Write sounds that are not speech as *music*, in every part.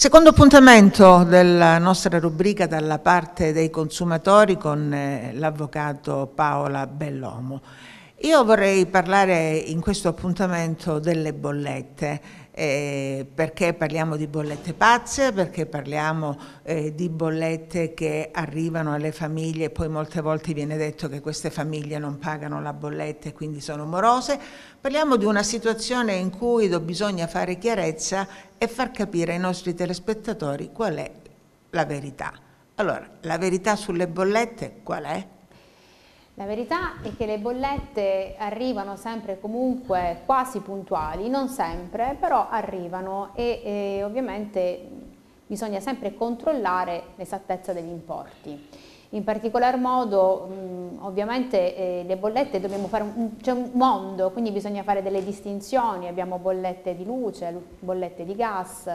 Secondo appuntamento della nostra rubrica dalla parte dei consumatori con eh, l'avvocato Paola Bellomo. Io vorrei parlare in questo appuntamento delle bollette eh, perché parliamo di bollette pazze, perché parliamo eh, di bollette che arrivano alle famiglie e poi molte volte viene detto che queste famiglie non pagano la bolletta e quindi sono morose. Parliamo di una situazione in cui bisogna fare chiarezza e far capire ai nostri telespettatori qual è la verità. Allora, la verità sulle bollette qual è? La verità è che le bollette arrivano sempre comunque quasi puntuali, non sempre, però arrivano e, e ovviamente bisogna sempre controllare l'esattezza degli importi. In particolar modo mh, ovviamente eh, le bollette dobbiamo fare c'è un mondo, quindi bisogna fare delle distinzioni, abbiamo bollette di luce, bollette di gas,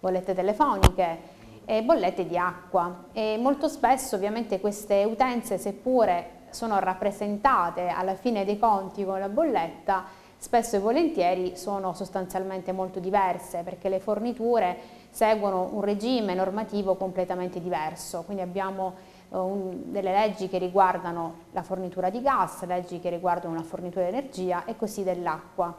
bollette telefoniche e bollette di acqua e molto spesso ovviamente queste utenze seppure sono rappresentate alla fine dei conti con la bolletta, spesso e volentieri sono sostanzialmente molto diverse perché le forniture seguono un regime normativo completamente diverso, quindi abbiamo uh, un, delle leggi che riguardano la fornitura di gas, leggi che riguardano la fornitura di energia e così dell'acqua.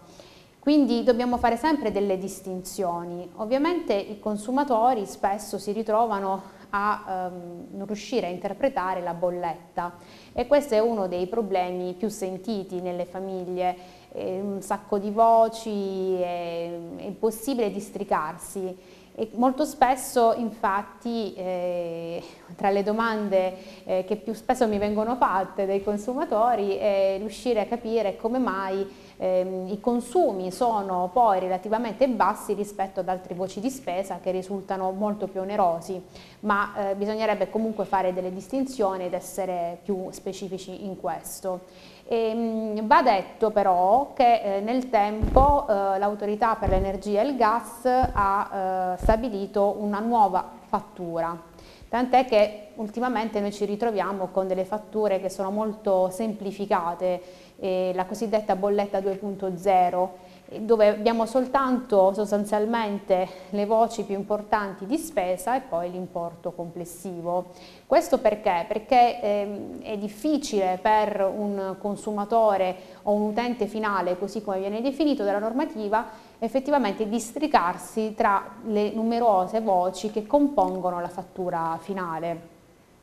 Quindi dobbiamo fare sempre delle distinzioni. Ovviamente i consumatori spesso si ritrovano a non riuscire a interpretare la bolletta. E questo è uno dei problemi più sentiti nelle famiglie, eh, un sacco di voci, è, è impossibile districarsi. E molto spesso infatti eh, tra le domande eh, che più spesso mi vengono fatte dai consumatori è riuscire a capire come mai ehm, i consumi sono poi relativamente bassi rispetto ad altre voci di spesa che risultano molto più onerosi, ma eh, bisognerebbe comunque fare delle distinzioni ed essere più specifici in questo. E, mh, va detto però che eh, nel tempo eh, l'autorità per l'energia e il gas ha eh, stabilito una nuova fattura tant'è che ultimamente noi ci ritroviamo con delle fatture che sono molto semplificate eh, la cosiddetta bolletta 2.0 dove abbiamo soltanto sostanzialmente le voci più importanti di spesa e poi l'importo complessivo. Questo perché? Perché ehm, è difficile per un consumatore o un utente finale, così come viene definito dalla normativa, effettivamente districarsi tra le numerose voci che compongono la fattura finale.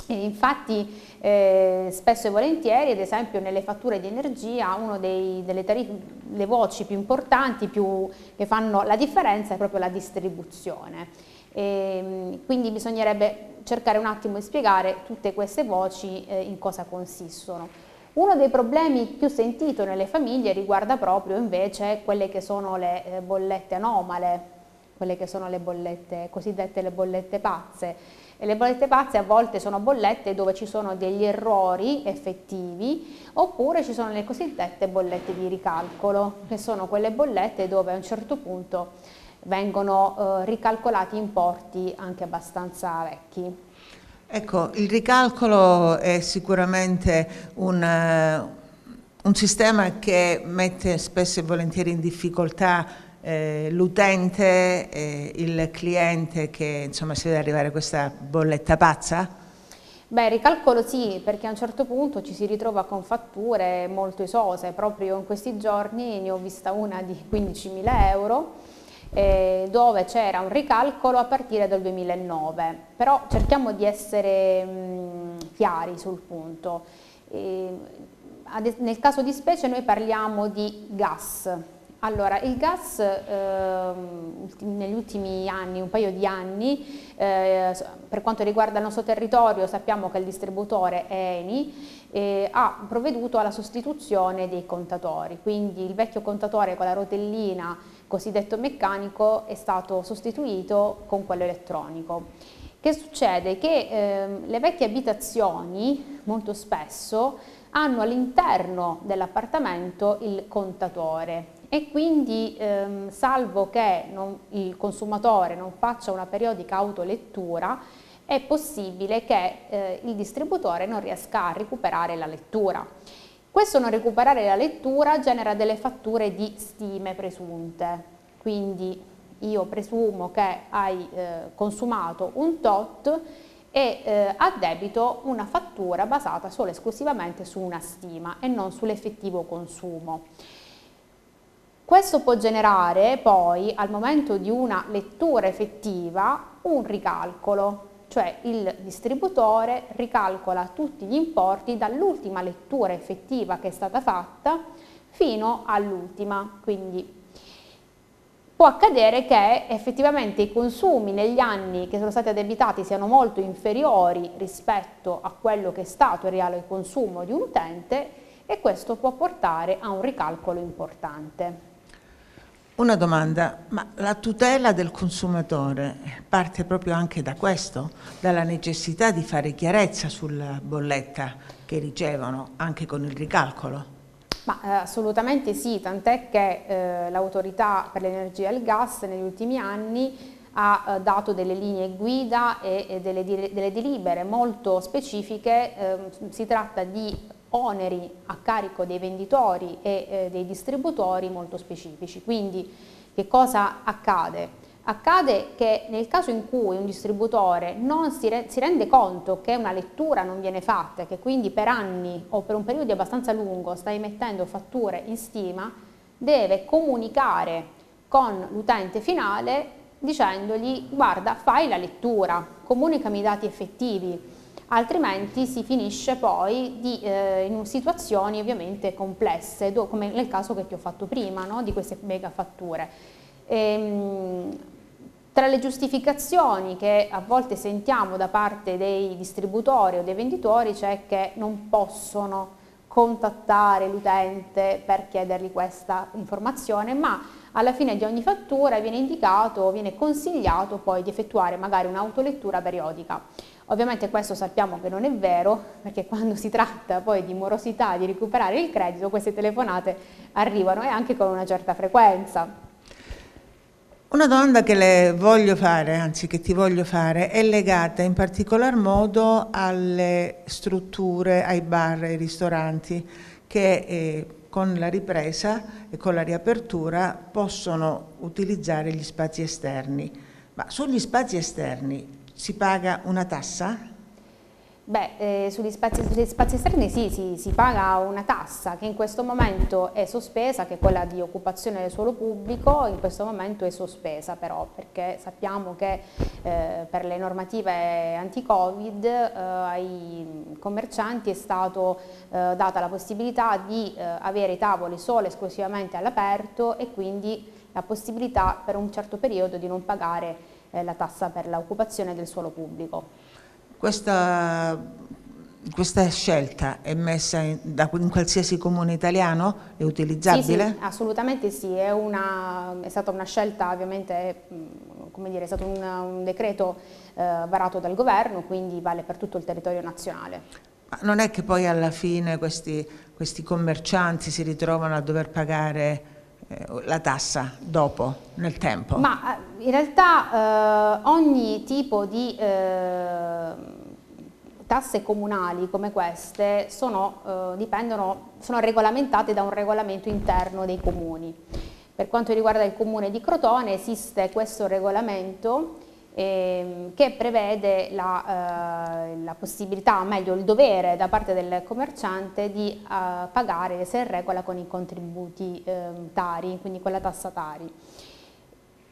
E infatti eh, spesso e volentieri, ad esempio nelle fatture di energia, una delle le voci più importanti, più, che fanno la differenza è proprio la distribuzione. E, quindi bisognerebbe cercare un attimo di spiegare tutte queste voci eh, in cosa consistono. Uno dei problemi più sentito nelle famiglie riguarda proprio invece quelle che sono le eh, bollette anomale, quelle che sono le bollette cosiddette le bollette pazze e le bollette pazze a volte sono bollette dove ci sono degli errori effettivi oppure ci sono le cosiddette bollette di ricalcolo, che sono quelle bollette dove a un certo punto vengono eh, ricalcolati importi anche abbastanza vecchi. Ecco, il ricalcolo è sicuramente un, uh, un sistema che mette spesso e volentieri in difficoltà eh, l'utente, eh, il cliente che insomma si vede arrivare questa bolletta pazza? Beh, ricalcolo sì, perché a un certo punto ci si ritrova con fatture molto esose, proprio in questi giorni ne ho vista una di 15.000 euro, eh, dove c'era un ricalcolo a partire dal 2009, però cerchiamo di essere chiari sul punto. Eh, nel caso di specie noi parliamo di gas, allora, il gas eh, negli ultimi anni, un paio di anni, eh, per quanto riguarda il nostro territorio sappiamo che il distributore Eni eh, ha provveduto alla sostituzione dei contatori, quindi il vecchio contatore con la rotellina cosiddetto meccanico è stato sostituito con quello elettronico. Che succede? Che ehm, le vecchie abitazioni molto spesso hanno all'interno dell'appartamento il contatore e quindi ehm, salvo che non, il consumatore non faccia una periodica autolettura è possibile che eh, il distributore non riesca a recuperare la lettura. Questo non recuperare la lettura genera delle fatture di stime presunte, quindi io presumo che hai eh, consumato un tot e eh, addebito una fattura basata solo e esclusivamente su una stima e non sull'effettivo consumo. Questo può generare poi al momento di una lettura effettiva un ricalcolo, cioè il distributore ricalcola tutti gli importi dall'ultima lettura effettiva che è stata fatta fino all'ultima, quindi può accadere che effettivamente i consumi negli anni che sono stati addebitati siano molto inferiori rispetto a quello che è stato il reale consumo di un utente e questo può portare a un ricalcolo importante. Una domanda, ma la tutela del consumatore parte proprio anche da questo, dalla necessità di fare chiarezza sulla bolletta che ricevono anche con il ricalcolo? Ma, eh, assolutamente sì, tant'è che eh, l'autorità per l'energia e il gas negli ultimi anni ha eh, dato delle linee guida e, delle, delle, delibere molto specifiche, ehm, si tratta di oneri a carico dei venditori e eh, dei distributori molto specifici. Quindi che cosa accade? Accade che nel caso in cui un distributore non si, re si, rende conto che una lettura non viene fatta che quindi per anni o per un periodo abbastanza lungo sta emettendo fatture in stima, deve comunicare con l'utente finale dicendogli guarda fai la lettura, comunicami i dati effettivi, altrimenti si finisce poi di, eh, in situazioni ovviamente complesse, come nel caso che ti ho fatto prima, no? di queste mega fatture. Ehm, tra le giustificazioni che a volte sentiamo da parte dei distributori o dei venditori c'è che non possono contattare l'utente per chiedergli questa informazione, ma alla fine di ogni fattura viene indicato viene consigliato poi di effettuare magari un'autolettura periodica. Ovviamente questo sappiamo che non è vero, perché quando si tratta poi di morosità, di recuperare il credito, queste telefonate arrivano e anche con una certa frequenza. Una domanda che le voglio fare, anzi che ti voglio fare, è legata in particolar modo alle strutture, ai bar, ai ristoranti che eh, con la ripresa e con la riapertura possono utilizzare gli spazi esterni. Ma sugli spazi esterni si paga una tassa? Beh, eh, sugli, spazi, sugli, spazi, esterni sì, sì, si paga una tassa che in questo momento è sospesa, che è quella di occupazione del suolo pubblico, in questo momento è sospesa però perché sappiamo che eh, per le normative anti-Covid eh, ai commercianti è stata eh, data la possibilità di eh, avere i tavoli solo esclusivamente all'aperto e quindi la possibilità per un certo periodo di non pagare eh, la tassa per l'occupazione del suolo pubblico. Questa, questa scelta è messa in, da, in, qualsiasi comune italiano? È utilizzabile? Sì, sì assolutamente sì, è, una, è, stata una scelta ovviamente, come dire, è stato un, un decreto eh, varato dal governo, quindi vale per tutto il territorio nazionale. Ma non è che poi alla fine questi, questi commercianti si ritrovano a dover pagare la tassa dopo, nel tempo? Ma eh, in realtà eh, ogni tipo di eh, tasse comunali come queste sono, eh, dipendono, sono regolamentate da un regolamento interno dei comuni. Per quanto riguarda il comune di Crotone esiste questo regolamento ehm, che prevede la, eh, la, possibilità, o meglio il dovere da parte del commerciante di eh, pagare se in regola con i contributi eh, tari, quindi con la tassa tari,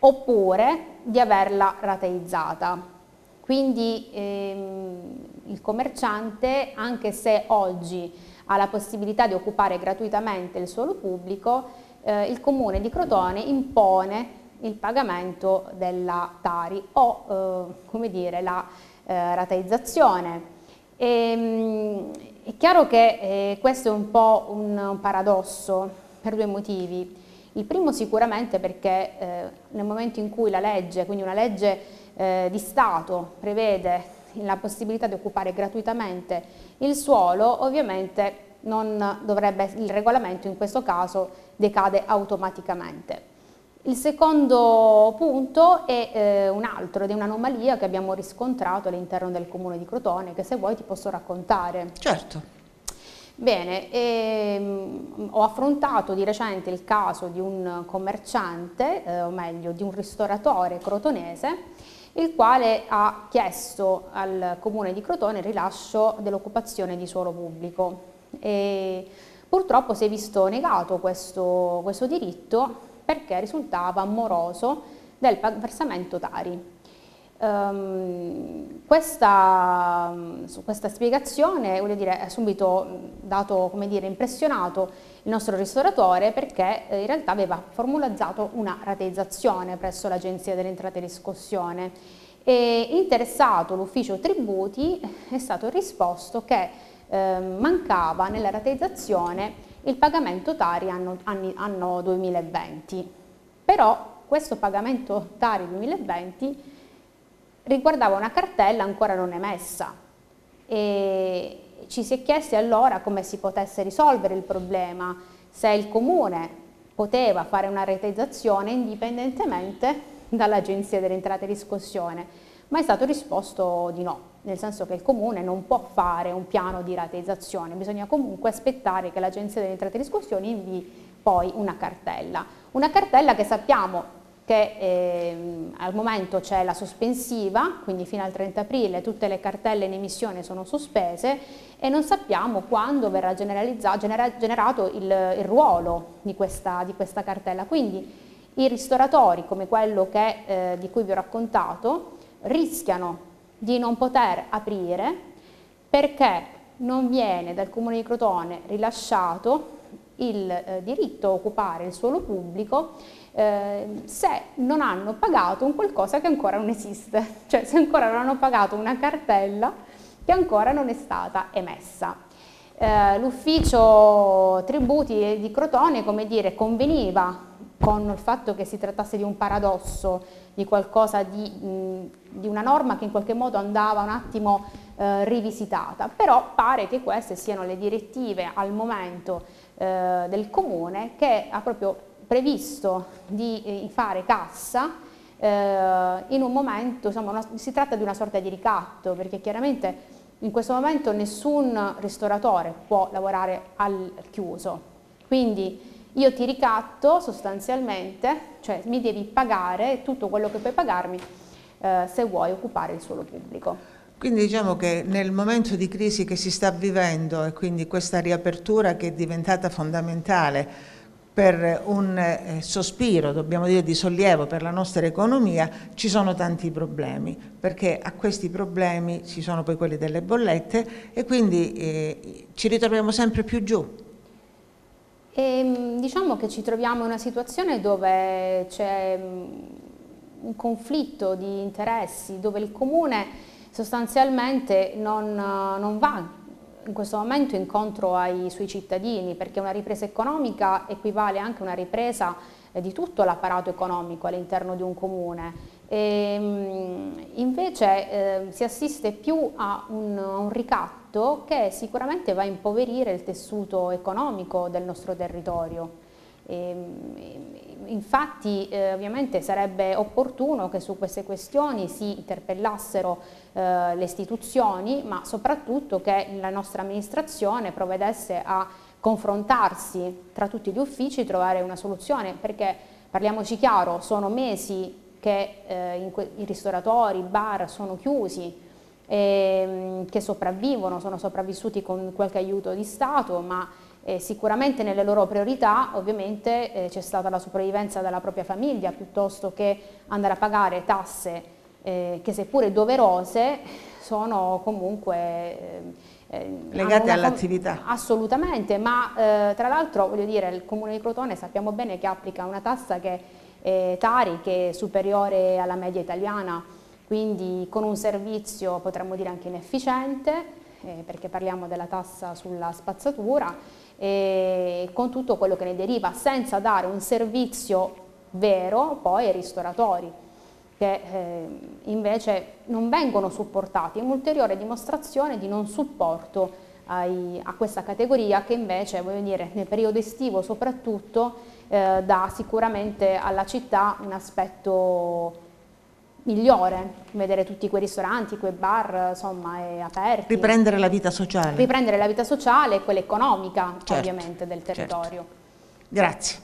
oppure di averla rateizzata. Quindi ehm, il commerciante, anche se oggi ha la possibilità di occupare gratuitamente il suolo pubblico, eh, il comune di Crotone impone il pagamento della Tari o eh, come dire, la eh, rateizzazione. E, ehm, è chiaro che eh, questo è un po' un, paradosso per due motivi. Il primo sicuramente perché eh, nel momento in cui la legge, quindi una legge eh, di Stato, prevede la possibilità di occupare gratuitamente il suolo, ovviamente non dovrebbe, il regolamento in questo caso decade automaticamente. Il secondo punto è eh, un altro ed è un'anomalia che abbiamo riscontrato all'interno del comune di Crotone che se vuoi ti posso raccontare. Certo. Bene, ehm, ho affrontato di recente il caso di un commerciante, eh, o meglio di un ristoratore crotonese, il quale ha chiesto al comune di Crotone il rilascio dell'occupazione di suolo pubblico. E purtroppo si è visto negato questo, questo diritto perché risultava moroso del versamento Tari. Um, questa, questa, spiegazione dire, ha subito dato, dire, impressionato il nostro ristoratore perché eh, in realtà aveva formalizzato una rateizzazione presso l'Agenzia delle Entrate e Riscossione e interessato l'ufficio tributi è stato risposto che eh, mancava nella rateizzazione il pagamento Tari anno, anni, anno 2020 però questo pagamento Tari 2020 riguardava una cartella ancora non emessa. E ci si è chiesti allora come si potesse risolvere il problema, se il comune poteva fare una reteizzazione indipendentemente dall'Agenzia delle Entrate e Riscossione, ma è stato risposto di no, nel senso che il comune non può fare un piano di rateizzazione, bisogna comunque aspettare che l'Agenzia delle Entrate e Riscossione invii poi una cartella. Una cartella che sappiamo che eh, al momento c'è la sospensiva, quindi fino al 30 aprile tutte le cartelle in emissione sono sospese e non sappiamo quando verrà genera generato il, il ruolo di questa, di questa, cartella. Quindi i ristoratori, come quello che, eh, di cui vi ho raccontato, rischiano di non poter aprire perché non viene dal Comune di Crotone rilasciato il eh, diritto a occupare il suolo pubblico eh, se non hanno pagato un qualcosa che ancora non esiste, *laughs* cioè se ancora non hanno pagato una cartella che ancora non è stata emessa. Eh, L'ufficio tributi di Crotone, come dire, conveniva con il fatto che si trattasse di un paradosso, di qualcosa di, mh, di una norma che in qualche modo andava un attimo eh, rivisitata, però pare che queste siano le direttive al momento eh, del Comune che ha proprio previsto di eh, fare cassa eh, in un momento, insomma, una, si tratta di una sorta di ricatto perché chiaramente in questo momento nessun ristoratore può lavorare al chiuso, quindi io ti ricatto sostanzialmente, cioè mi devi pagare tutto quello che puoi pagarmi eh, se vuoi occupare il suolo pubblico. Quindi diciamo che nel momento di crisi che si sta vivendo e quindi questa riapertura che è diventata fondamentale per un eh, sospiro, dobbiamo dire, di sollievo per la nostra economia, ci sono tanti problemi, perché a questi problemi ci sono poi quelli delle bollette e quindi eh, ci ritroviamo sempre più giù. E, ehm, diciamo che ci troviamo in una situazione dove c'è mm, un conflitto di interessi, dove il comune sostanzialmente non, non va in questo momento incontro ai suoi cittadini perché una ripresa economica equivale anche a una ripresa eh, di tutto l'apparato economico all'interno di un comune. E, ehm, invece eh, si assiste più a un, un ricatto che sicuramente va a impoverire il tessuto economico del nostro territorio. E, ehm, infatti eh, ovviamente sarebbe opportuno che su queste questioni si interpellassero eh, le istituzioni ma soprattutto che la nostra amministrazione provvedesse a confrontarsi tra tutti gli uffici e trovare una soluzione perché parliamoci chiaro sono mesi che eh, i ristoratori, i bar sono chiusi ehm, che sopravvivono, sono sopravvissuti con qualche aiuto di Stato ma eh, sicuramente nelle loro priorità ovviamente eh, c'è stata la sopravvivenza della propria famiglia piuttosto che andare a pagare tasse eh, che seppure doverose sono comunque eh, eh, legate all'attività. Assolutamente, ma eh, tra l'altro voglio dire il Comune di Crotone sappiamo bene che applica una tassa che è Tari che è superiore alla media italiana, quindi con un servizio potremmo dire anche inefficiente perché parliamo della tassa sulla spazzatura e con tutto quello che ne deriva, senza dare un servizio vero poi ai ristoratori che eh, invece non vengono supportati, è un'ulteriore dimostrazione di non supporto ai, a questa categoria che invece voglio dire, nel periodo estivo soprattutto eh, dà sicuramente alla città un aspetto migliore, vedere tutti quei ristoranti, quei bar, insomma, aperti. Riprendere la vita sociale. Riprendere la vita sociale e quella economica, certo, ovviamente, del territorio. Certo. Grazie.